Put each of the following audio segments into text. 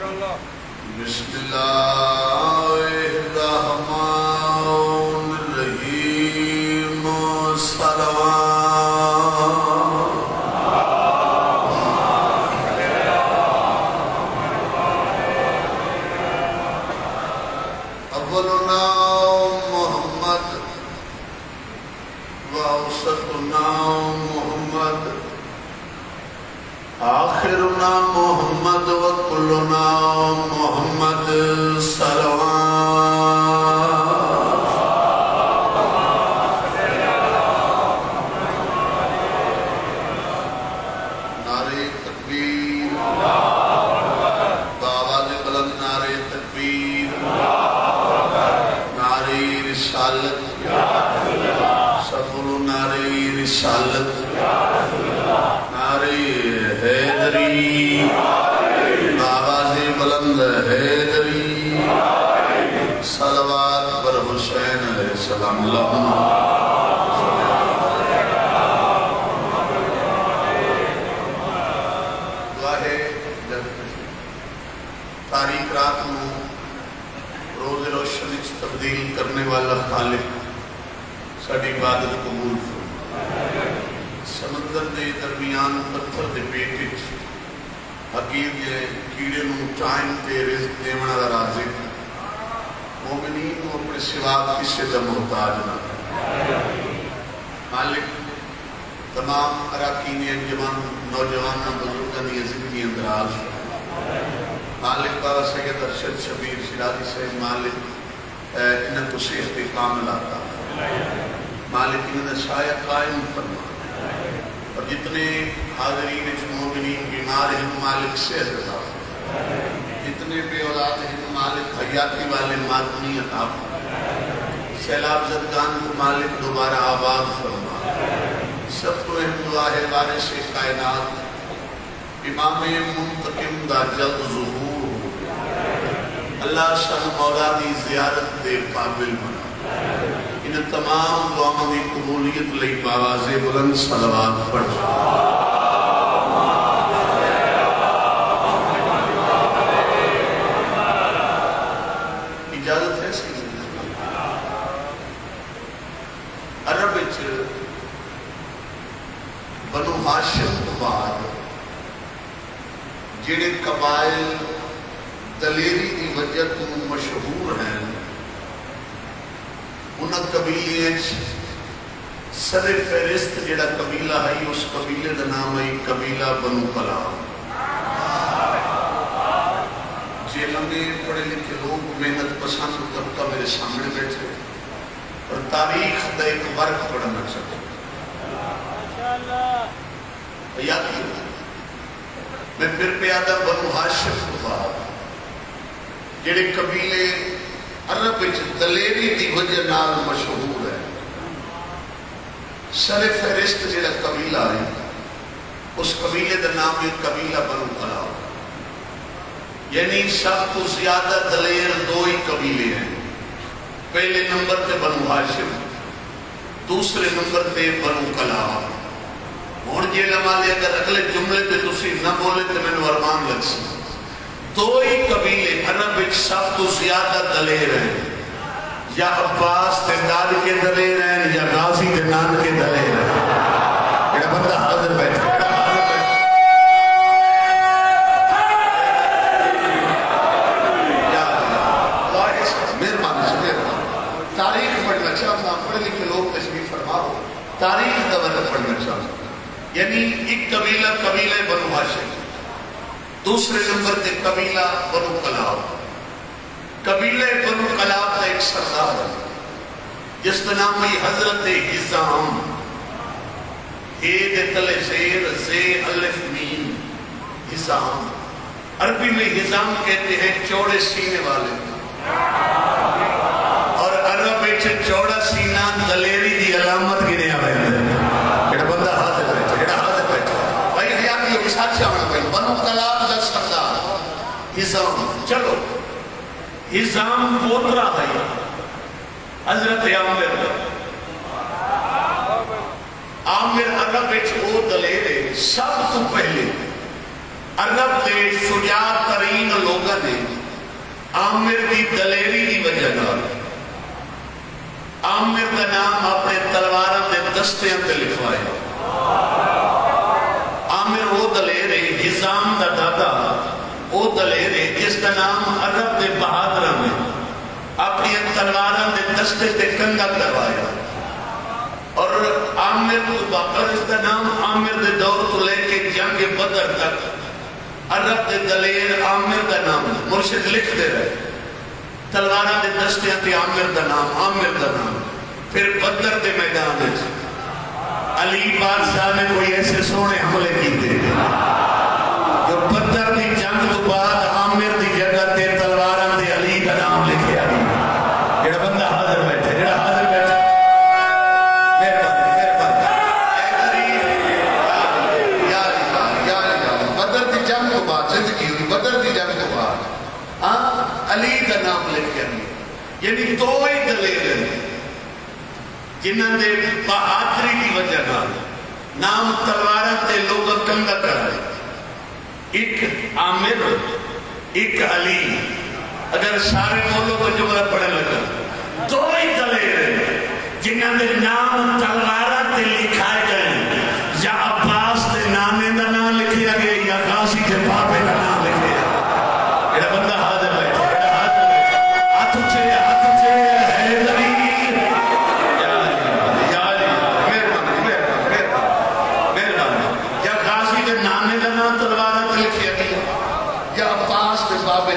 mr Bismillah. روشن تبدیل کرنے والا خالق ساری عبادت قبول فرما۔ سمندر دے درمیان پتھر دے پیٹ وچ حقیق جے کیڑے نو ٹائم تے رزق دیون والا رازق۔ مومنین نو اپنے سوا کسے دا محتاج نہ۔ کرے مالک تمام اراکین انجمن نوجوان بزرگان دی زندگی اندراز مالک بابا سید ارشد شبیر شرازی سے مالک انہاں کو صحت کامل آتا مالک انہاں نے سایہ قائم فرما۔ اور جتنے حاضرین مومنین بیمار ہیں مالک صحت عطا جتنے بے اولاد ہیں مالک حیاتی والے مادنی عطا سیلاب زدگان کو مالک دوبارہ آباد فرما۔ سب کو اہم دعا ہے، بارش کائنات۔ امام منتقم دا جلد ظہور اللہ شاہ مولا دی زیارت دے قابل بنا۔ ان تمام دعاوں دی قبولیت لئی باواز بلند صلوات پڑھ اجازت ہے سی عرب وچ بنو ہاشم بعد جڑے قبائل دلیری دی وجہ تو مشہور ہیں۔ انہاں قبیلے سر فہرست جڑا قبیلہ ہے، اس قبیلے دا نام ہے قبیلہ بنو کلام۔ جے لمبے پڑھے لکھے لوگ محنت پسند طبقہ میرے سامنے بیٹھے اور تاریخ دا ایک ورق پڑھنا چاہتے یاد کی میں پھر پیادہ بنو ہاشم کو بعد جڑے قبیلے عرب وچ دلیری دی وجہ نال مشہور ہے سر فہرست جڑا قبیلہ ہے، اس قبیلے کا نام ہے قبیلہ بنو کلام یعنی سب تو زیادہ دلیر دو ہی قبیلے ہیں۔ پہلے نمبر تے بنو ہاشم، دوسرے نمبر تے بنو کلام ہوں جی لمالے اگر اگلے جملے پہ تسی نہ بولے تو میں نے ارمان لگ سی دو ہی قبیلے عرب وچ سب تو زیادہ دلیر ہیں یا عباس تے داد کے دلیر ہیں یا غازی تے نان کے دلیر ہیں یہ بندہ حاضر بیٹھا۔ تاریخ پڑھنا چاہتا ہوں پڑھے لکھے لوگ تشریف فرما تاریخ کا ورد پڑھنا چاہتا ہوں۔ یعنی ایک قبیلہ قبیلہ بنو ہاشم۔ دوسرے نمبر تے قبیلہ بنو کلاب۔ قبیلہ بنو کلاب کا ایک سردار ہے، جس کا نام ہے حضرت حزام۔ اے دے تلے زیر الف مین حزام۔ عربی میں حزام کہتے ہیں چوڑے سینے والے۔ اور عرب میں چوڑا سینہ، دلیری دی علامت گنے آئے یہ بندہ ہاتھ بیٹھا یہ ہاتھ بیٹھا بھائی حیاتی ایک ساتھ چاہنا بنو کلاب دا سردار۔ حزام چلو۔ حزام پوترا ہے حضرت عامر۔ عامر عرب وچ او دلیر سب تو پہلے عرب دے شجاع ترین لوگوں نے عامر دی دلیری کی وجہ نال۔ عامر کا نام اپنے تلواراں دے دستیاں تے لکھوایا عامر دلیر ہے حزام دا دادا وہ دلیر ہے جس کا نام عرب دے بہادرہ میں، اپنی تلواراں دے دستے تے کنگا کروایا۔ اور عامر کو باقر، اس کا نام عامر دے دور تو لے کے جنگ بدر تک، عرب دے دلیر عامر دا نام، مرشد لکھ دے رہے۔ تلوارہ دے دستے تے عامر دا نام، عامر دا نام۔ پھر بدر دے میدان ہے علی بادشاہ نے کوئی ایسے سونے حملے کی دے جنہاں دے بہادری کی وجہ نہ نام تلوارہ تے لوگ کنگا کرائے ایک عامر، ایک علی۔ اگر سارے مولوں کو جملہ پڑھے لگا دو ہی دلے رہے۔ جنہاں دے نام تلوارہ تے لکھائے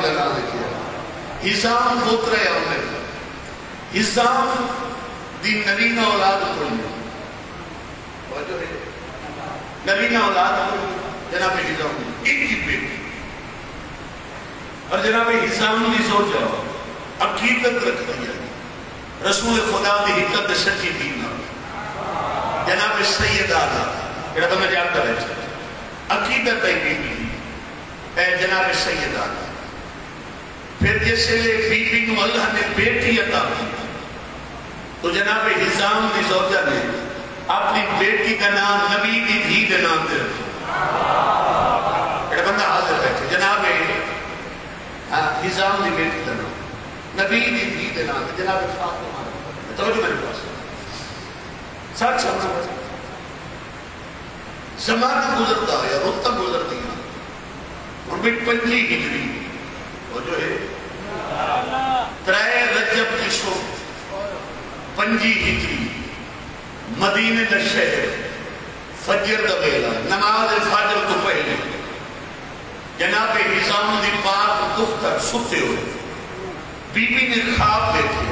دے بابے دا نام لکھیا حسام پوتر ہے عمر حسام دی نرینہ اولاد کوئی توجہ ہے نرینہ اولاد کوئی جناب حسام ایک ہی بیٹی اور جناب حسام بھی سوچ جاؤ عقیدت رکھ دیا رسول خدا دی حکمت سچی دین جناب سید آدھا جڑا بندہ جانتا ہے عقیدت ہے بی اے جناب سید آدھا پھر جس لیے بی بی نو اللہ نے بیٹی عطا کی، تو جناب حسام دی زوجہ نے اپنی بیٹی کا نام نبی دی دھی دے نام دے رکھا۔ ایڈا بندہ حاضر بیٹھے۔ جناب ہاں، حسام دی بیٹی کا نام، نبی دی دھی دے نام دے جناب فاطمہ۔ توجہ میرے پاس۔ ساتھ سمجھا زمان گزرتا ہے رتا گزرتی ہے۔ اور بھی پنجی ہجری۔ وہ جو ہے ترائے رجب کی شو پنجی ہجری مدینہ دا شہر فجر دا ویلا نماز فجر تو پہلے جناب حسام دی پاک دختر ستے ہوئے بی بی نے خواب دیکھے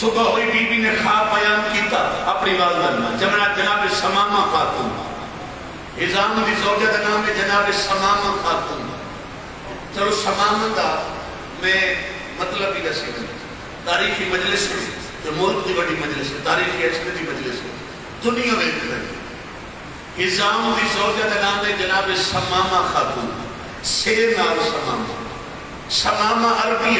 صبح ہوئی بی بی نے خواب بیان کیتا اپنی والدہ میں جمعہ جناب سمامہ خاتون حسام دی زوجہ دا نام ہے جناب سمامہ خاتون چلو سمامہ دا میں مطلب ہی دسی تاریخی مجلس ہے جو ملک دی بڑی مجلس ہے، تاریخی ایسکر دی مجلس ہے، دنیا میں ایک رہی حزام دی زوجہ دا نام ہے، جناب سمامہ خاتون۔ سے نال سمامہ سمامہ عربی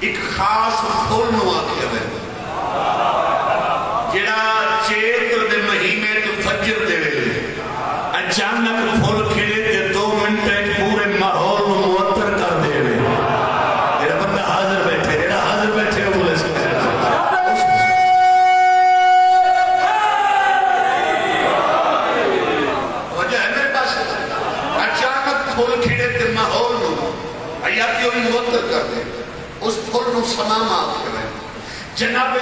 ایک خاص پھول نو آکھیا ہے جڑا چیت دے مہینے تو فجر دے ویلے اچانک پھول کھلے تے دو منٹ ایک پورے ماحول نو معطر کر دے وے میرا بندہ حاضر بیٹھے جڑا حاضر بیٹھے وہ بولے وجہ ہے میرے پاس اچانک پھول کھلے تے ماحول نو حیاتیوں میں معطر کر دے اس پھول نو سمامہ آکھے ہوئے جناب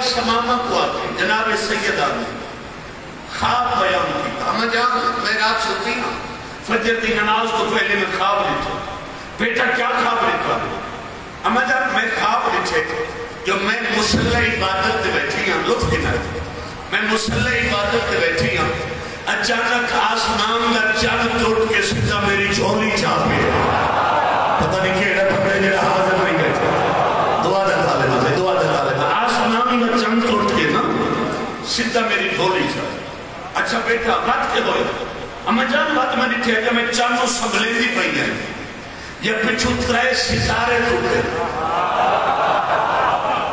سمامہ کو آتے جناب سیدہ نے خواب بیان کی ہم جان میں رات سوتی ہوں فجر دی نماز کو پہلے میں خواب لکھا بیٹا کیا خواب لکھا اما جان میں خواب لکھے جو میں مسلح عبادت دے بیٹھی ہوں لطف دینا میں مسلح عبادت دے بیٹھی ہوں اچانک آسمان کا چند ٹوٹ کے سیدھا میری جھولی چاہ پہ پتہ نہیں کیڑا پکڑے جڑا حاضر نہیں گئے دعا دے طالب ہے دعا دے طالب ہے آسمان کا چند ٹوٹ کے نا سیدھا میری جھولی چاہ اچھا بیٹا، بات کے ہوئے اما جان، بات میں نہیں تھے کہ میں چانو سبلے دی پئی ہے یہ پچھو ترے ستارے ٹوٹے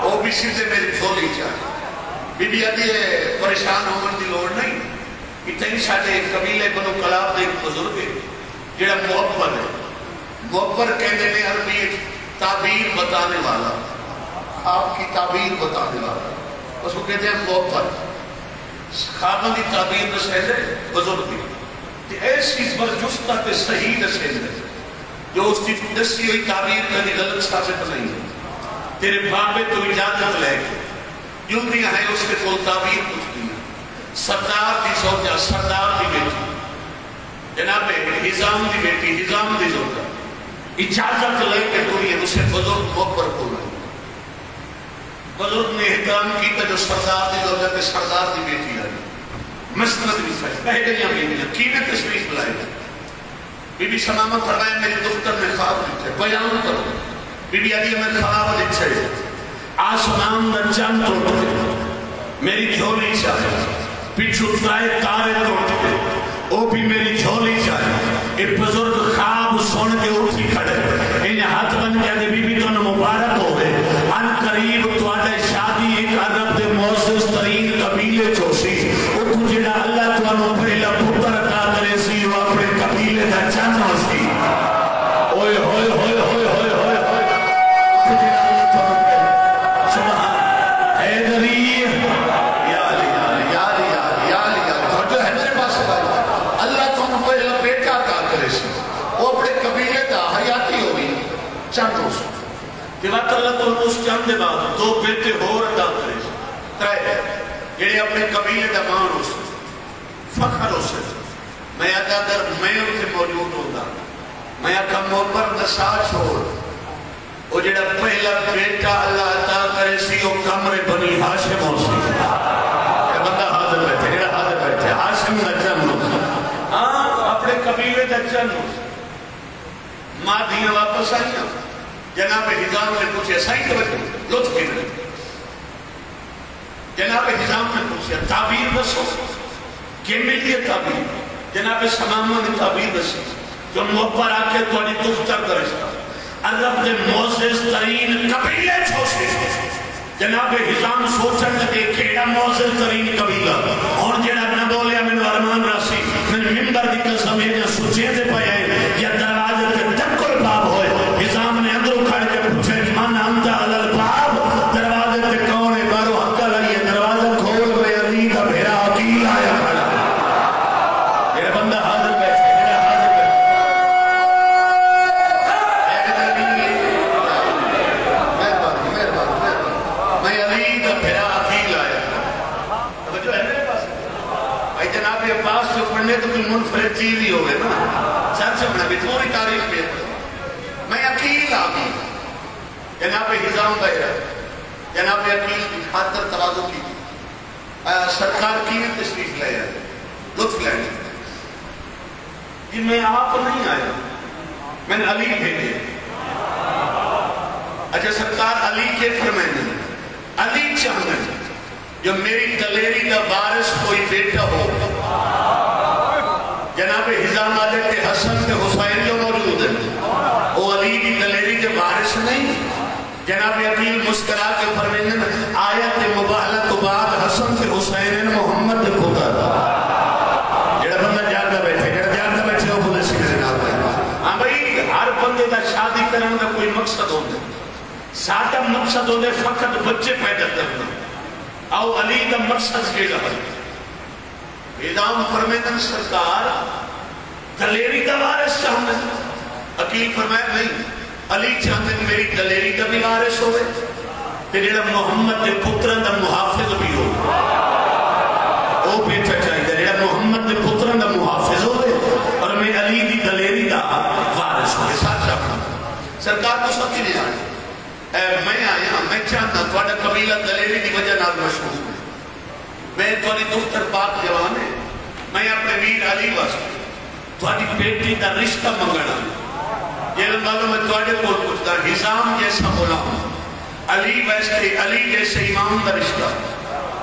وہ بھی سیدھے میری جھولی چاہ بی بی آدھی ہے، پریشان ہونے دی لوڑ نہیں۔ اتنے سارے قبیلے بنو کلاب دے ایک بزرگ ہے جڑا معبر ہے۔ معبر کہتے ہیں عربی تعبیر بتانے والا۔ آپ کی تعبیر بتانے والا۔ اس کو کہتے ہیں معبر خوابوں کی تعبیر دسے دے بزرگ بھی تے ایسی برجستہ تے صحیح دسے دے جو اس کی دسی ہوئی تعبیر کبھی غلط ثابت نہیں۔ ہے تیرے بابے تو اجازت لے کے یوں بھی ہے اس کے کول تعبیر پوچھتی ہے سردار دی سوچا سردار دی بیٹی۔ جناب ہزام دی بیٹی ہزام دی سوچا اجازت لے کے تو یہ اسے بزرگ مکبر کو لے۔ بزرگ نے احترام کیتا جو سردار دی سوچا کہ سردار دی بیٹی آئی مسند بھی سچ کہہ گئیاں بیٹیاں کینے تشریف بلائے بی بی سلامت فرمائے میری دختر میں خواب لکھے بیان کرو۔ بی بی علی میں خواب لکھے آسمان دا چند ٹوٹے میری جھولی چاہے۔ پچھو ترائے تارے ٹوٹے او بھی میری جھولی چاہے۔ ایک بزرگ خواب سن کے اٹھی کھڑے۔ ترے جڑے یعنی اپنے قبیلے دا مان ہو سے فخر ہو سے۔ میں آدھا در میں ان سے موجود ہوتا۔ میں آکھا موپر نسا چھوڑ۔ وہ جڑا پہلا بیٹا اللہ عطا کرے سی، وہ کمرے بنی ہاشم ہو سی۔ یہ بندہ حاضر بیٹھے، جڑا حاضر بیٹھے۔ ہاشم دا جن ہو سی۔ ہاں اپنے قبیلے دا جن ہو سی۔ ماں دیاں واپس آئیاں۔ جناب حضام نے پوچھے سائی توجہ لطف کی رہے جناب حضام نے پوچھے تعبیر بسو کہ ملی تعبیر؟ جناب سمامہ نے تعبیر بسی جو محبر آکے توڑی دختر درشتا عرب دے موزز ترین قبیلے چھوشے جناب حضام سوچن لگے، کیڑا موزز ترین قبیلہ؟ اور جناب نہ بولیا میں ارمان راسی میں ممبر دی قسم ہے یا سوچے دے پائے یا جناب حضام بہرہ جناب عقیل کی خاطر توازو کی۔ سرکار کی بھی تشریف لے آئے۔ لطف لے آئے۔ کہ میں آپ نہیں آیا۔ میں نے علی بھیجے۔ اچھا سرکار علی کے فرمائنے علی چاہنے۔ جو میری دلیری کا بارش کوئی بیٹا ہو۔ جناب حضام آدھے کے حسن کے حسین جو موجود ہیں۔ وہ علی کی دلیری کے بارش نہیں جناب عقیل مسکرا کے فرمائنے آیت مباہلت بعد حسن کے حسین محمد کے خدا جڑا بندہ جا بیٹھے، جڑا جا بیٹھے، وہ بولے سی میرے نال ہاں بھائی، ہر بندے دا شادی کرنے کا کوئی مقصد ہوتا ہے۔ ساڈا مقصد ہوتا ہے فقط بچے پیدا کرنا۔ او علی دا مقصد کیڑا ہے ادام فرمیدن سرکار دلیری دا وارث چاہنے عقیل فرمائے، نہیں علی چاہنے میری دلیری دا بھی وارث ہوئے تے جڑا محمد دے پترن دا محافظ بھی ہو او بیٹا چاہیے جڑا محمد دے پترن دا محافظ ہوئے اور میں علی دی دلیری دا وارث ہوئے۔ ساتھ چاہنا سرکار تو سب کی نہیں آئی۔ اے میں آیا، میں چاہتا تھوڑا قبیلہ دلیری دی وجہ نال مشہور ہے میں تھوڑی دختر پاک جوان ہے۔ میں اپنے ویر علی واسطے تھوڑی بیٹی دا رشتہ منگنا یہ معلوم ہے تھوڑے کو پوچھتا نظام جیسا بولا ہوں۔ علی ویسے علی جیسے امام دا رشتہ۔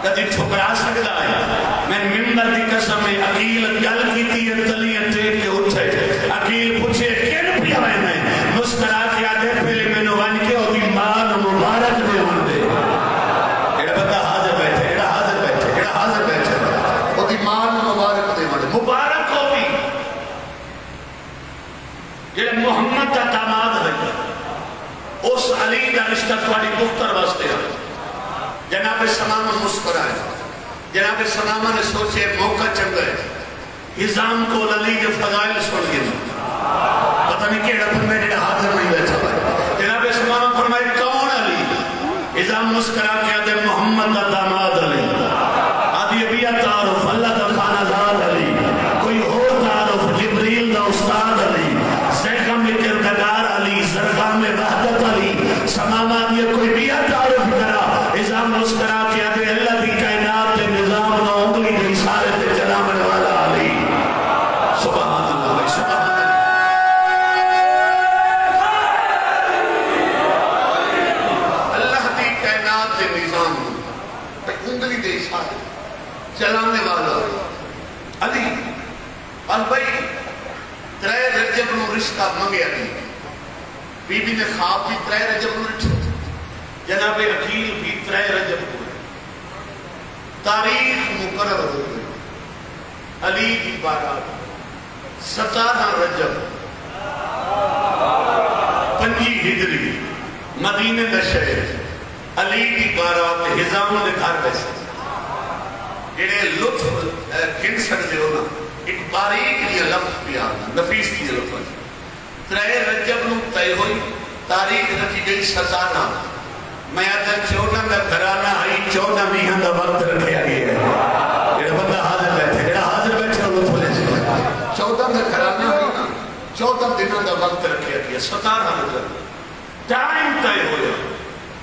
کدی ٹھکرا سکتا ہے؟ میں ممبر دی قسم میں عقیل گل کیتی ہے تلی ٹیک کہ اٹھے عقیل پوچھے کن پیا میں مسکرا کے آدھے پہلے میں نو ون کے ہوتی مال مبارک دے ہوں دے ایڑا بندہ حاضر بیٹھے ایڑا حاضر بیٹھے ایڑا حاضر بیٹھے وہ دی مان مبارک دے مبارک ہو بھی جڑے محمد کا داماد ہے، اس علی کا رشتہ تھوڑی دختر واسطے ہے۔ جناب سلامہ مسکرائے، جناب سلامہ نے سوچے موقع چنگا ہے۔ ہزام کو علی کے فضائل سن گئے۔ پتہ نہیں کیڑا پر میں جڑا حاضر نہیں بیٹھا ہے جناب سلامہ فرمائے، کون علی؟ ہزام مسکرا کے آدھے، محمد کا داماد علی۔ رجب نو رشتہ منگیا دی بی بی نے خواب بھی ترے رجب نو رشتہ جناب عقیل بھی ترے رجب ہوئے تاریخ مقرر ہو گئی۔ علی کی بارات ستارہ رجب۔ پنجی ہجری۔ مدینہ نشہر علی کی بارات ہزام نے گھر بیسے جڑے لطف گن سکتے ہو نا، ایک باریک یہ لفظ بھی آنا نفیس کی لفظ۔ ترے رجب نو تے ہوئی، تاریخ رکھی گئی ستارہ میں آتا چودہ میں گھرانا آئی چودہ میہاں دا وقت رکھے آگئے ہے یہ بندہ حاضر بیٹھے یہ حاضر بیٹھے وہ تھولے سے۔ چودہ میں گھرانا آئی نا چودہ دنوں دا وقت رکھے آگئے ستارہ رجب مطلب۔ ٹائم تے ہویا۔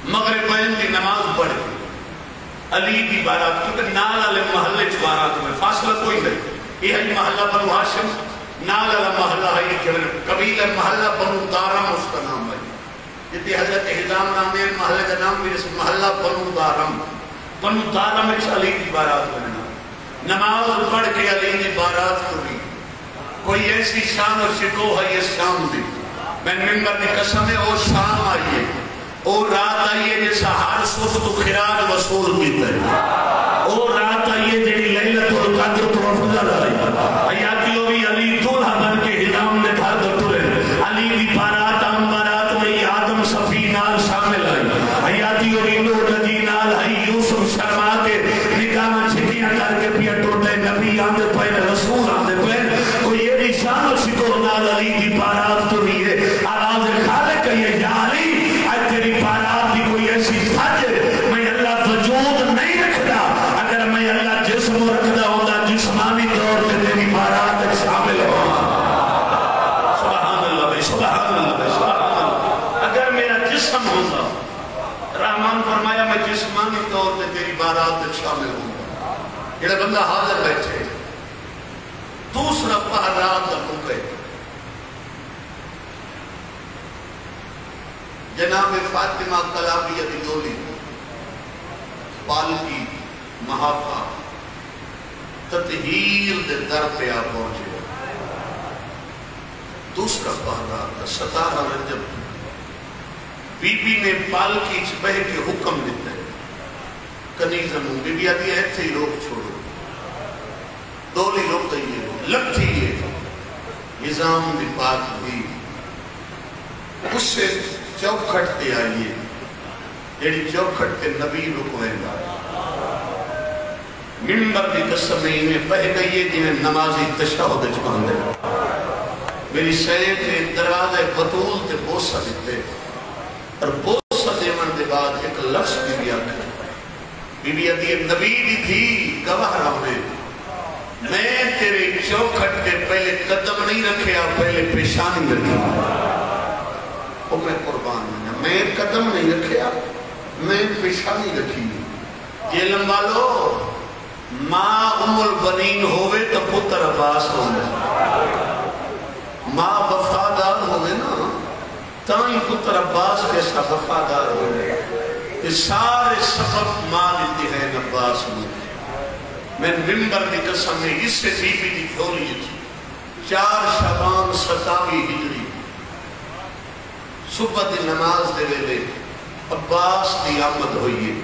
مغرب بین کی نماز پڑھ کے علی کی بارات، کیونکہ نال علی محلے چ میں فاصلہ کوئی نہیں۔ یہ ہے محلہ بنو ہاشم۔ نال علی محلہ ہے کہ قبیلہ محلہ بنو دارم اس کا نام ہے۔ جتے حضرت حضام نامے محلے کا نام بھی اس محلہ بنو دارم بنو دارم اس علی کی بارات بننا نماز پڑھ کے علی کی بارات ہوئی۔ کوئی ایسی شان اور شکو ہے یہ شام دی۔ میں ممبر کی قسم ہے وہ شام آئیے او رات آئیے جیسا ہر صبح تو خیرات وصول کیتا ہے۔ او رات آئیے جیڑی لیلت القدر بندہ حاضر بیٹھے۔ دوسرا پہرات کا موقع ہے جناب فاطمہ کلابی دولی پالکی محافہ تطہیر دے در پہ آ پہنچے۔ دوسرا پہرا کا ستارہ رجب بی بی نے پالکی چ بہ کے حکم دیتا ہے۔ کنیزن بی بی آدھی ہے تھے روک چھوڑو۔ دولی روک دئیے لگ تھی یہ۔ نظام بھی پاک ہوئی۔ اس سے چوکھٹ تے آئیے۔ جیڑی چوکھٹ تے نبی رکویں گا۔ ممبر دی قسم میں انہیں بہ گئی جنہیں نمازی تشہد چکان دے میری سید نے دروازے بطول تے بوسہ دیتے اور بوسہ دیون دے بعد ایک لفظ بھی بھی آکھا بی بی عدی نبی دی تھی گواہ رہے میں تیرے چوکھٹ کے پہلے قدم نہیں رکھے اور پہلے پیشانی رکھی۔ وہ میں قربان ہوں میں قدم نہیں رکھیا میں پیشانی رکھی۔ یہ لمبا لو، ماں ام البنین ہوئے تو پتر عباس ہوئے ماں وفادار ہوئے نا تائی پتر عباس کے سب وفادار ہوئے یہ سارے سبب ماں دیتی ہے عباس میں میں ممبر کی قسم میں اس سے بی بی دی کھولی تھی چار شبان ستاوی ہجری۔ صبح دی نماز دے لے عباس دی آمد ہوئی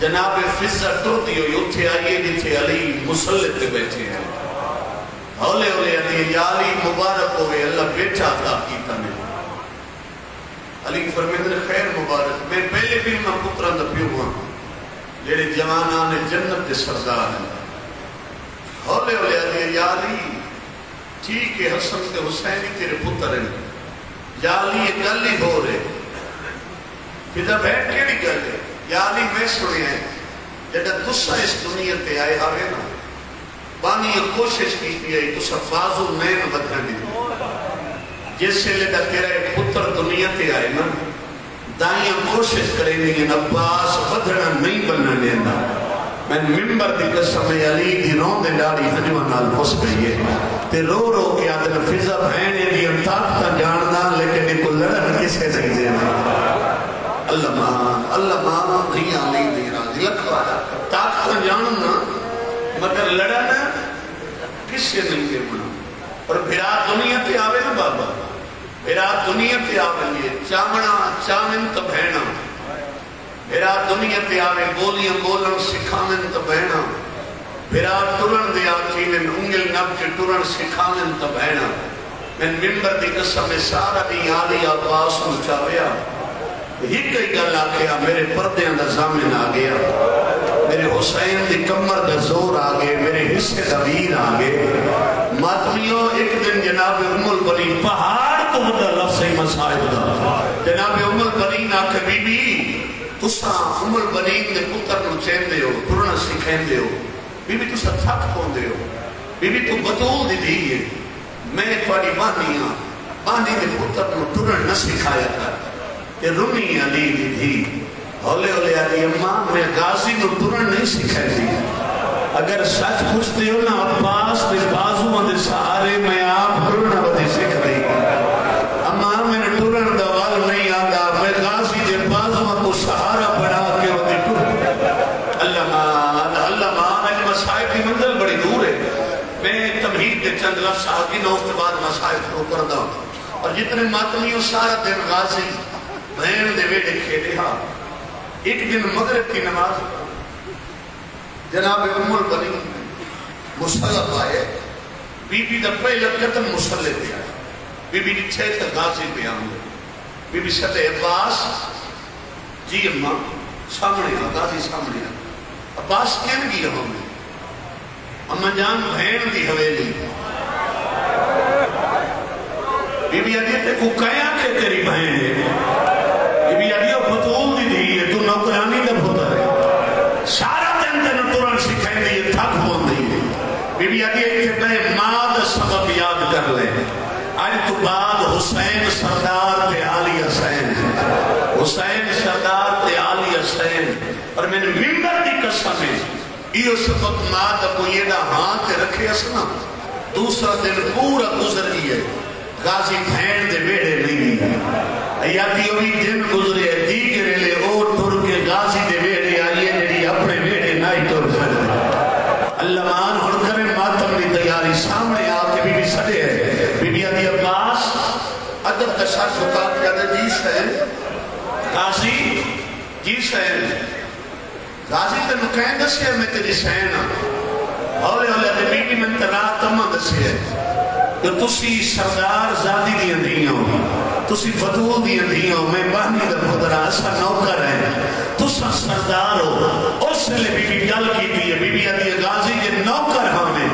جناب فضہ ٹوٹی ہوئی اتھے آئیے جتھے علی مسلط پہ بیٹھے ہیں۔ ہولے ہولے علی، یا علی مبارک ہوئے، اللہ بیٹا عطا کیتا نے۔ علی فرمیندر خیر مبارک، میں پہلے بھی میں پتران دا پیو ہاں۔ ہوا جیڑے جوانان جنت دے سردار ہیں۔ ہولے ہولے علی یا علی ٹھیک ہے، حسن تے حسین ہی تیرے پتر ہیں۔ یا علی یہ گل ہی ہو رہے پھر بیٹھ کیڑی گل ہے؟ یا علی میں سنے ہیں جب تسا اس دنیا تے آئے ہاں آوے نا، بانی یہ کوشش کی تھی ہے تسا بازو نین بدھن دی۔ جس سے لے دا تیرا ایک پتر دنیا تے آئے نا دائیں کوشش کریں گے عباس بدھنا نہیں بننا دینا میں ممبر دی قسم علی دی رون دے ڈاڑی حجمہ نال پس گئی ہے تے رو رو کے آدھن فضا بہنے دی انتاقتا جاننا لیکن ایک لڑن کسے نہیں دینا اللہ مان اللہ مان نہیں آلی دی راضی لکھوا طاقتا جاننا مگر لڑن کسے نہیں دینا اور بھرا دنیا تے آوے نا بابا بھرا دنیا تے آوے چامنا چامن تو بہنا بھرا دنیا تے آوے بولیاں بولن سکھامن تو بہنا بھرا ٹرن دیا چیمن انگل نب کے ٹرن سکھامن تو بہنا میں ممبر دی قسم میں سارا بھی آلی آباس مچاویا ہی کئی گل آکھیا میرے پردے اندر زامن آ گیا میرے حسین دی کمر دا زور آگے میرے حصے دا ویر آگے ماتمیوں ایک دن جناب ام البنین پہاڑ تو بدا لفظ مسائب دا۔ جناب ام البنین آکھے بی بی تسا ام البنین دے پتر نو چین دے ہو، پرنا سکھین دے ہو۔ بی بی تسا تھک کون دے ہو۔ بی بی تو بطول دی دیئے میں توڑی بانی ہاں بانی دے پتر نو ٹرن نہ سکھایا تھا کہ رمی علی دی تھی ہولے ہولے علی اممہ میں غازی نو ٹرن نہیں سکھائی دی اگر سچ پوچھتے ہو نا، عباس دے بازو اندے سہارے میں آپ ٹرن بدے سکھ رہی اممہ میں نے ٹرن دا وال نہیں آگا میں غازی دے بازو کو سہارا بنا کے وہ دے ٹرن اللہ مان اللہ مان اج مسائب کی منزل بڑی دور ہے میں تمہید دے چند لفظ نو اس کے بعد مسائب کو کر دا اور جتنے ماتمیوں سارا دن غازی بہن دے ویڈے کھیلے ہاں۔ ایک دن مغرب کی نماز۔ جناب ام البنی مسلح پائے بی بی دا پہلا قتل مسلح پہ آئے بی بی چھے تا غازی پہ آئے بی بی ستے عباس جی اممہ سامنے آ غازی سامنے آ عباس کین گیا ہمیں اممہ جان بہن دی حویلی۔ بی بی علی تے کو کیا کہ تیری بہن ہے بی بی علی بطول دی دی ہے تو نوکرانی دا پتر ہے سارا دن تین تران سکھائیں دی ہے تھک بون دی ہے بی بی علی ایک بے ماد سبب یاد کر لے آج تو بعد حسین سردار تے آلی حسین حسین سردار تے آلی حسین اور میں نے ممبر دی قسم ہے یہ سبب ماد کو یہ دا ہاں تے رکھے اسنا دوسرا دن پورا گزر گئی غازی بھین دے بیڑے نہیں گئی یا کہ وہ بھی دن گزرے دیگرے لے اور ٹر کے غازی دے بیڑے آئیے جڑی اپنے بیڑے نائی ٹر سکتے اللہ مان، ہن کرے ماتم دی تیاری سامنے آ کے بی بی سڑے ہے۔ بی بی علی عباس، ادب تشار شکا کیا دے جی سین غازی جی سین غازی تے نکہیں دسیا میں تیری سین ہولے ہولے بی بی میں ترا تمہ دسیا کہ تسی سردار زادی دیا اندیاں ہو تسی فتو دیا اندیاں ہو میں بانی در پترہ ایسا نوکر ہے تسا سردار ہو اس لیے بی بی گل کی دی بی بی علی غازی کے نوکر ہمیں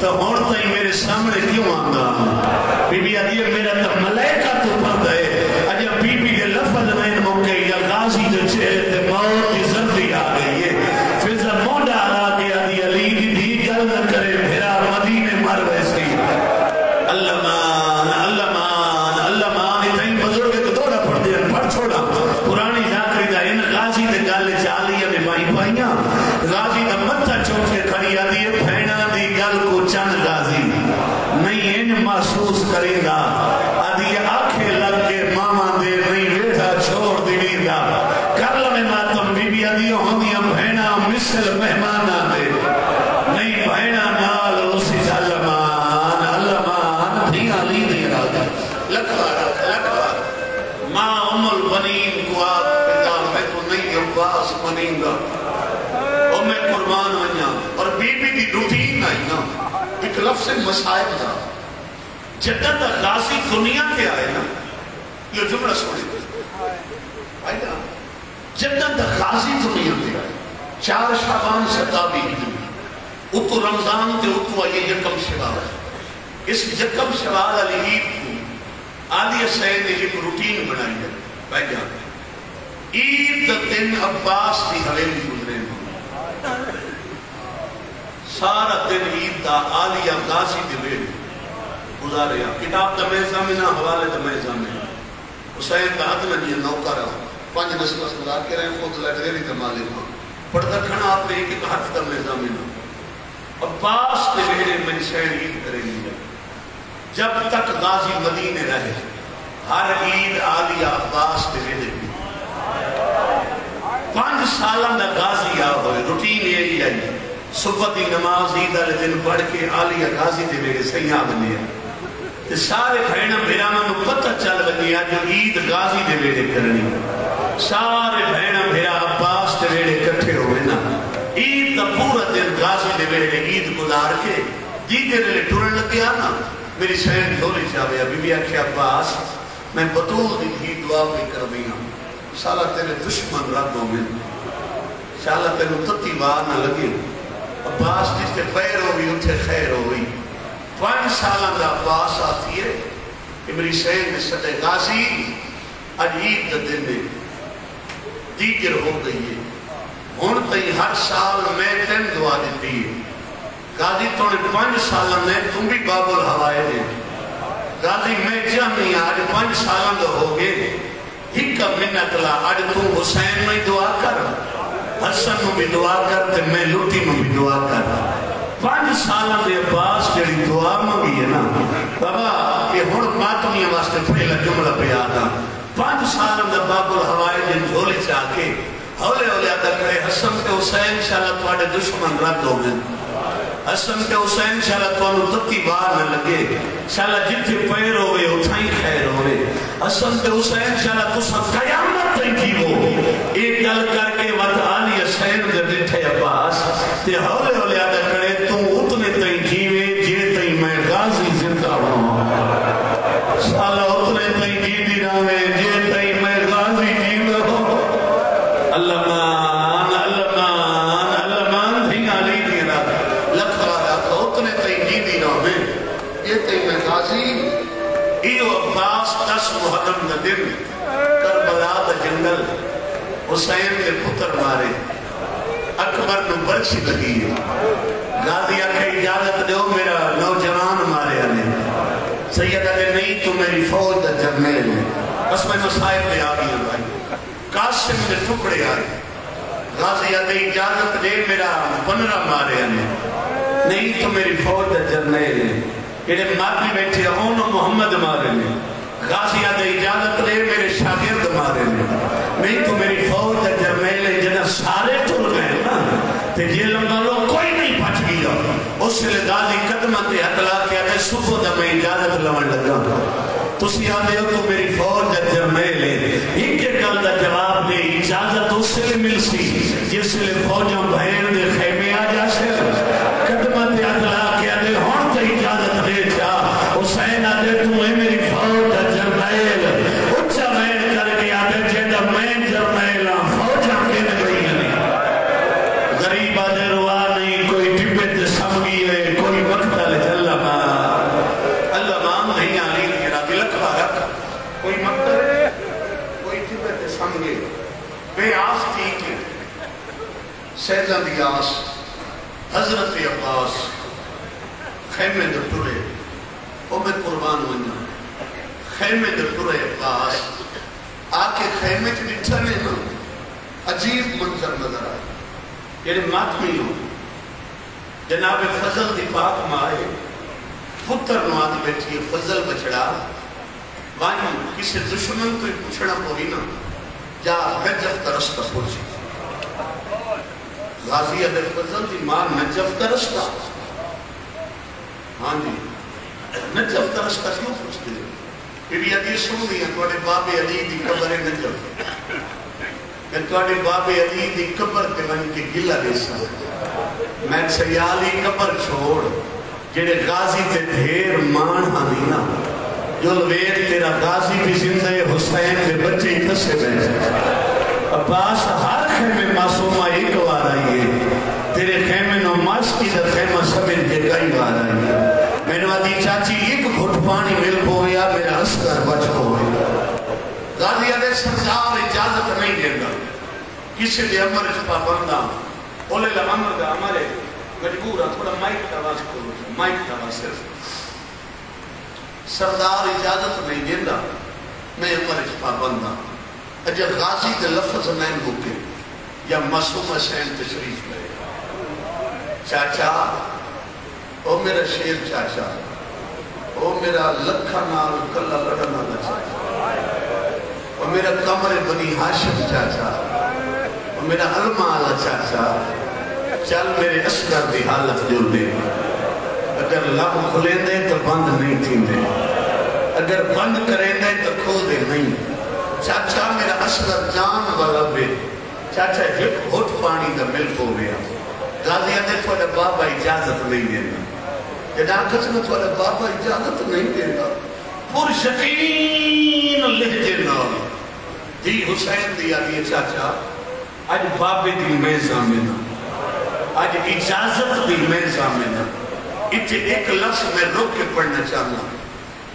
تو ہونتا ہی میرے سامنے کیوں آنگا بی بی علی میرا تو ملیکہ تو عباس بنیں گا۔ اور میں قربان ونیا اور بی بی دی روٹین آئی نا۔ ایک لفظ مسائب تھا۔ جدہ دا غازی دنیا کے آئے نا۔ یہ جملہ سوڑی آئی نا۔ جدہ دا غازی دنیا کے آئے۔ چار شعبان ستابی ہجری اتو رمضان تے اتو آئیے یکم شوال۔ اس یکم شوال علی عید کو آلی سید نے ایک روٹین بنائی ہے۔ بھائی جان، عید دا دن عباس کی حویلی گزرے سارا دن عید دا آلیہ غازی دے بیڑے گزارے کتاب دا میں زامنہ حوالے دا میں۔ زامنہ حسین دا عدل جی نوکر ہے۔ پانچ نسل اسمدار کے رہے ہیں، خود لائبریری دا مالک۔ ہوں پڑھتا کھنا آپ نے ایک ایک حرف دا میں۔ زامنہ عباس دے بیڑے میں شہر عید کریں گے۔ جب تک غازی مدینے رہے، ہر عید آلیہ عباس دے بیڑے بھی پانچ سالہ دا غازی آ ہوئے، روٹین یہی آئی۔ صبح دی نماز، عید والے دن پڑھ کے آلیہ غازی دے میرے سیاح بنے۔ تے سارے بھیڑا بھیرانا نو پتہ چل بنی جو عید غازی دے میرے کرنی۔ سارے بھیڑا بھیرا عباس دے میرے کٹھے ہوئے نا۔ عید دا پورا دن غازی دے میرے عید گزار کے دیگر لے ٹورن لگیا نا۔ میری سین جھولی چاہے ابھی بھی آکھے، عباس، میں بطول دی دعا بھی کر بھی ہوں سالہ تیرے دشمن رب ہو میں تیرے تتی بار نہ لگے۔ عباس جس کے پیر ہوئی اتھے خیر ہوئی پانچ سالہ دا عباس آتی ہے کہ میری سین میں صدے غازی عجیب دا دن میں دیگر ہو گئی ہے۔ ہون تئی ہر سال میں تین دعا دیتی ہے۔ غازی تونے پانچ سالہ میں تم بھی باب الحوائے دے۔ غازی میں چاہنی آج پانچ سالہ دا ہو گئے۔ ہکا منت لا آج تم حسین میں دعا کر حسن میں بھی دعا کر تے میں لوٹی میں بھی دعا کر پانچ سالہ دے عباس جڑی دعا مانگی ہے نا بابا یہ ہون ماتمی واسطے پہلا جملہ پہ آتا پانچ سالہ دے باب الحوائے جن جھولے چاہ کے ہولے ہولے آتا کرے حسن کے حسین شاءاللہ تواڈے دشمن رد ہو گئے حسن کے حسین شاءاللہ توانو تکی بار نہ لگے شاءاللہ جتھے پیر ہوئے اتھائی خیر ہوئے حسن کے حسین شاءاللہ تسا قیامت تھی کی ہو۔ ایک گل کر کے وقت حسین دے بیٹھے عباس تے ہولے ہولے محرم دا دن کربلا دا جنگل حسین کے پتر مارے۔ اکبر نو برچی لگی۔ ہے غازی آکھے، اجازت دیو میرا نوجوان مارے آنے سیدہ دے نہیں تو میری فوج دا جرنیل ہے۔ بس میں مسائب لے آگئی ہوں بھائی۔ قاسم دے ٹکڑے آئے۔ غازی آدھے اجازت دے میرا پنرہ مارے آنے نہیں تو میری فوج دا جرنیل ہے۔ یہ ماتمی بیٹھے ہون محمد مارے نے۔ غازی آدھے اجازت دے، میرے شاگرد مارے نے۔ نہیں تو میری فوج دا جرنیل ہے جنہ سارے ٹر گئے نا، تے جیل مالو کوئی نہیں پچ گیا۔ اس لیے غازی قدمہ تے اطلاع کیا کہ صبح دا میں اجازت لون لگا۔ تسی آدھے ہو تو میری فوج دا جرنیل ہے ایک کے گل دا جواب دے، اجازت اس سے مل سی جس لیے فوجوں بھین دے خیمے آ جا سے قدمہ تے اطلاع کیا دے ہون تے اجازت دے جا حسین آدھے تو ہے میری فوج دا جرنیل اچھا میں کر کے آدھے جیدہ میں جرنیل ہاں فوجاں کے نگئی نہیں غریب آدھے روا نہیں کوئی ٹپے تے سمگی ہے کوئی مقتل جلہ ماں اللہ ماں نہیں آنی تیرا دل کھا رکھ کوئی مقتل کوئی ٹپے تے سمگی بے آس ٹھیک ہے سیدہ دی آس حضرت عباس خیمے در ٹرے او میں قربان ونجا خیمے در ٹرے عباس آکے خیمے چ ڈٹھنے نا عجیب منظر نظر آئے۔ یعنی ماتمی ہو جناب فضل دی پاک مائے پتر نواد بیٹھی فضل بچڑا وانی، کسی دشمن کو پوچھنا پوری نا۔ جا نجف کا رستہ پوچھی۔ غازی ادر فضل دی ماں نجف کا رستہ ہاں جی نجف کا رستہ کیوں پوچھتے ہیں پھر یہ حدیث سن لیا توڑے باب علی دی قبر نجف میں توڑے باب علی دی قبر تے بن کے گلہ دے سا میں سیالی قبر چھوڑ جڑے غازی تے ڈھیر مان آنی نا جو لویت تیرا غازی بھی زندہ حسین دے بچے ہی تسے بیٹھے عباس ہر خیمے معصومہ ایک وار آئی ہے تیرے خیمے نو ماسکی دا خیمہ سبن کے کئی وار آئی ہے میں نے چاچی، ایک گھٹ پانی مل پویا، میرا اسکر بچ پویا۔ غازی علیہ سرزار اجازت نہیں دیں گا کسی دے عمر اس پابندہ بولے لعمر دا عمر ہے۔ مجبور ہے تھوڑا مائک کا آواز کرو مائک کا آواز سردار اجازت نہیں دینا میں عمر اس پابندہ اجر غازی کے لفظ میں بھوکے یا معصوم حسین تشریف لے۔ چاچا او میرا شیر چاچا، او میرا لکھا نال کلا لڑنا والا چاچا، او میرا کمر بنی ہاشم چاچا، او میرا علمہ والا چاچا، چل میرے اسکر دی حالت جو دے، اگر لب کھلے دے تو بند نہیں تھی دے اگر بند کریں دے تو کھو دے نہیں۔ چاچا میرا اسکر جان والا بے چاچا ایک ہوت پانی دا مل ہو گیا غازی آدھے تھوڑا بابا اجازت نہیں دینا۔ جدا کس میں تھوڑا بابا اجازت نہیں دینا پور شکین لہجے نال دی جی، حسین دی آدھی چاچا آج بابے دی میں زامنہ ہاں۔ آج اجازت دی میں زامنہ ہاں۔ اتھے ایک لفظ میں روک کے پڑھنا چاہنا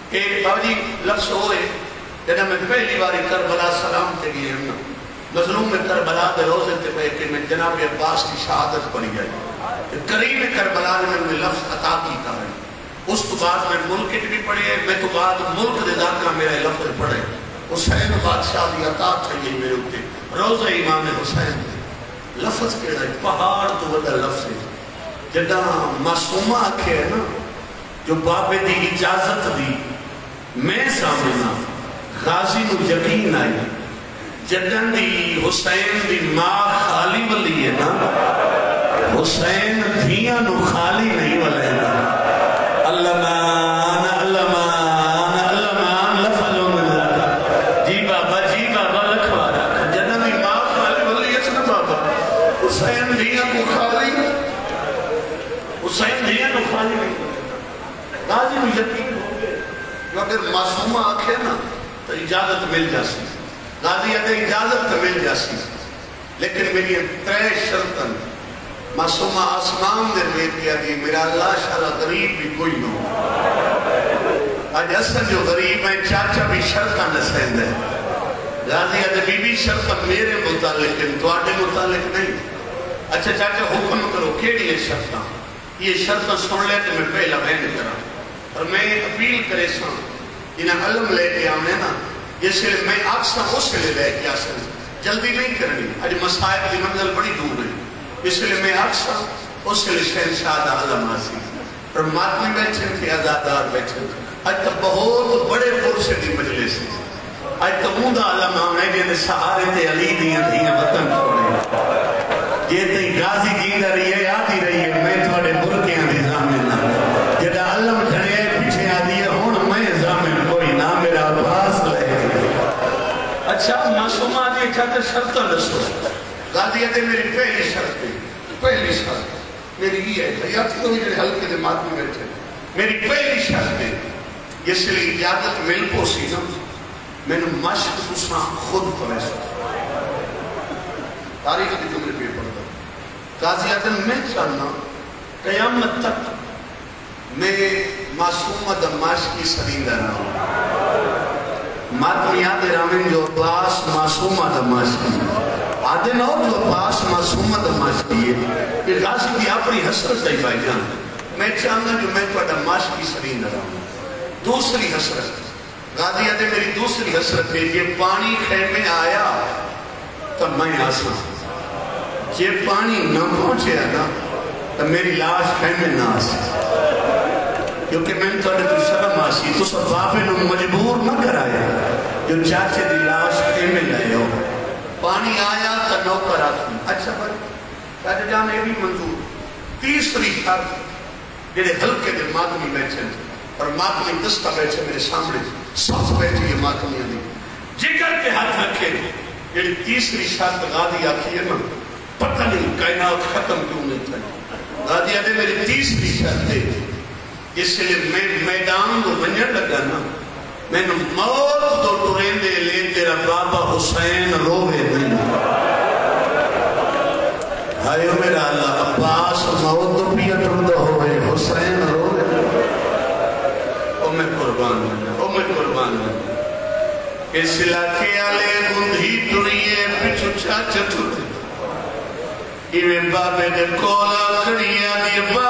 کہ بابا جی لفظ ہوئے۔ جنہا میں پہلی باری کربلا سلام تے گئے ہوں۔ مظلوم میں کربلا دے روزے تے پہ کہ میں جناب عباس کی شہادت پڑی گئی قریب کربلا نے میں لفظ عطا کی کا ہے۔ اس تو بعد میں ملک بھی پڑھے، میں تو بعد ملک دے ذات میرا لفظ پڑھے۔ حسین بادشاہ دی عطا چاہیے میرے ہوتے روزہ امام حسین دے لفظ کہڑا ہے؟ پہاڑ تو وڈا لفظ ہے۔ جدا معصومہ آکھے ہے نا، جو بابے دی اجازت دی، میں سامنا غازی نو یقین آئی۔ جدن دی حسین دی ماں خالی ولی ہے نا حسین دھیاں نو خالی نہیں والے ہے نا اللہ مان اللہ مان اللہ مان لفظوں میں لاتا جی بابا جی بابا لکھوارا جدن دی ماں خالی ولی ہے نا بابا۔ حسین دھیاں کو خالی۔ حسین دھیاں نو خالی نہیں۔ غازی نو یقین ہو گئے۔ جو اگر معصومہ آکھے نا تو اجازت مل جاسی غازی ہے اجازت مل جاسی لیکن میری ترے شرطن۔ معصومہ آسمان دے بیت کیا دی میرا اللہ شارہ غریب بھی کوئی نہ ہو۔ آج اصل جو غریب ہیں، چاچا بھی شرطہ نسین دے غازی ہے بی بی شرطہ میرے متعلق ہیں تو آٹے متعلق نہیں۔ اچھا چاچا، حکم کرو، کیڑی ہے شرطہ یہ شرطہ سن لے تو میں پہلا بین کرا اور میں اپیل کرے سن انہیں علم لے کے آنے نا ہاں۔ اس لیے میں آکسا اس لیے لے کے آسن جلدی نہیں کرنی۔ آج مسائب کی منزل بڑی دور ہے۔ اس لیے میں آکسا ہاں، اس لیے شہن شادہ علم آسی اور ماتمی بیٹھے تھے ازادار بیٹھے تھے۔ آج تو بہت بڑے پرسے دی مجلس ہے۔ آج تو موندہ علم ہاں، آنے جنہیں سہارے تے علی دیاں دیاں وطن چھوڑے یہ تی غازی جیندہ رہی ہے آتی رہی ہے، میں تھوڑے برکیاں دی زامنہ جدہ علم کھڑے پیچھے آدھی ہے ہون میں زامن کوئی نہ، میرا باس لے اچھا معصومہ آدھی اچھا، چاہتے شرطہ نسو غازی ہے میری پہلی شرط ہے۔ پہلی شرط، میری یہ ہے حیاتی تو میرے حلقے دے مات میں بیٹھے۔ میری پہلی شرط ہے اس لیے اجازت مل پوسی نا، میں نے مشق تسا خود پڑھے سکتا تاریخ کی تمہیں پیر پڑھتا قاضی آدم، میں چاہنا، قیامت تک میں معصومہ دماش کی سلیندہ نہ ہوں ماتمیات رامن جو پاس معصومہ دماش کی۔ آدھے نہ جو پاس معصومہ دماش کہ غازی کی اپنی حسرت ہے بھائی جان۔ میں چاہنا جو میں تو دماش کی سلیندہ نہ ہوں۔ دوسری حسرت۔ غازی آدھے میری دوسری حسرت ہے یہ پانی خیمے آیا تب میں آسا یہ پانی نہ پہنچے نا تو میری لاش خیمے نہ آسی۔ کیونکہ میں نے توڑے تو شرم آسی۔ تو سب باپے نے مجبور نہ کرایا۔ جو چاچے دی لاش خیمے لائے ہو پانی آیا انوکھا ہوں اچھا پر ساڈے جان، یہ بھی منظور۔ تیسری شرط جڑے ہلکے دے ماتمی بیٹھے ہیں۔ اور ماتمی دستا بیٹھے میرے سامنے۔ سخت بیٹھی یہ ماتمی دی۔ جگر کے ہاتھ رکھے۔ جڑی تیسری شرط غادی آتی ہے نا۔ پتہ نہیں، کائنات ختم کیوں نہیں تھا غادی آتے میرے تیسری شرط ہے۔ اس لیے میں میدان کو ونجر لگا نا۔ میں نے موت تو ٹورین دے لے، تیرا بابا حسین روحے میں نے آئے میرا اللہ عباس موت تو پیا ٹرندہ ہوئے حسین روئے او میں قربان او میں قربان اس علاقے والے گندھی ٹریے پچھو چاچا ٹرتے ایویں بابے دے کولا کھڑیاں دی بابے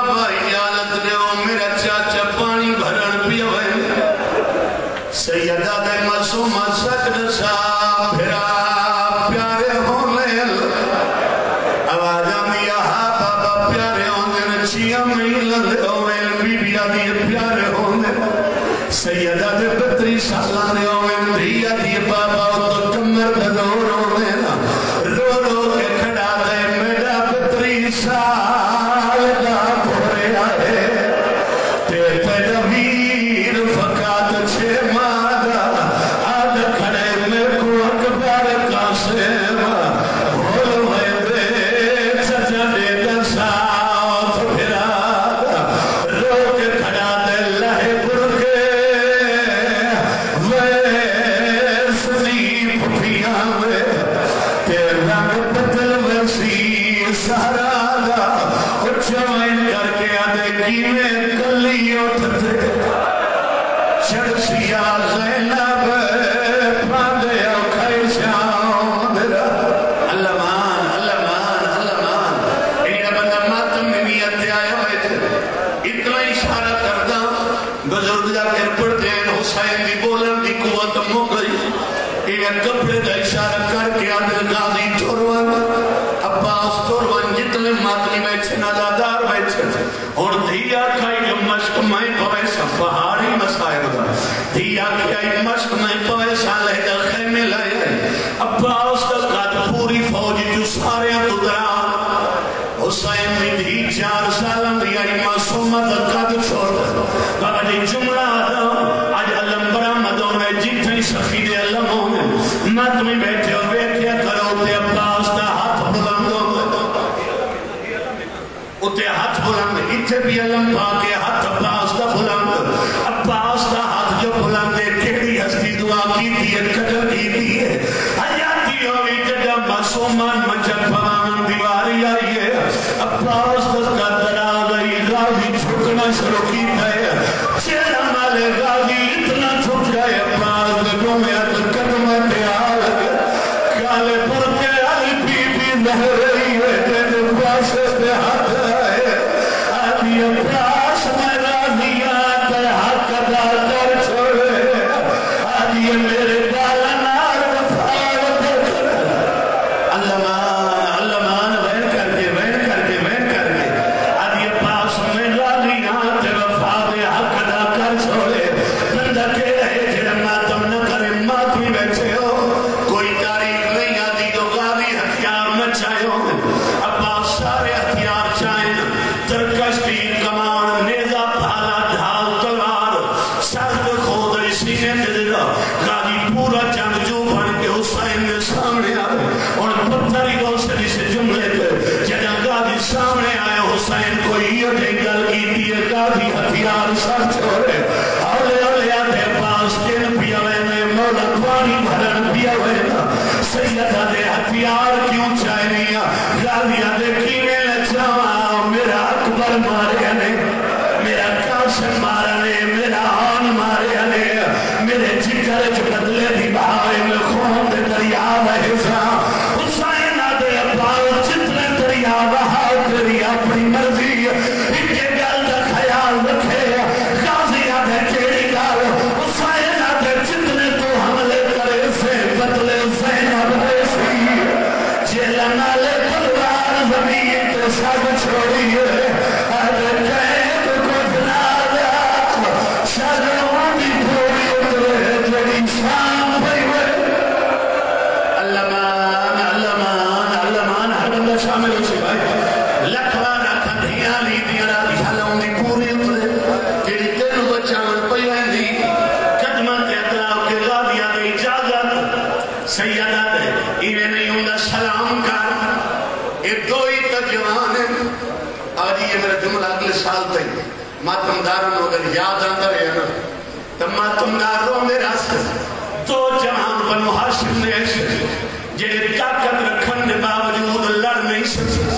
کا اشارہ کر کے جتنے ماتنی بیٹھے نادادار بیٹھے اور دھیا کھائی رضي الله تعالى اگر یاد آتا ہے نا تمہا تم داروں میں راست تو جہان پر محاشر نے ایسے جہاں طاقت رکھن دے باوجود اللہ نہیں سکتا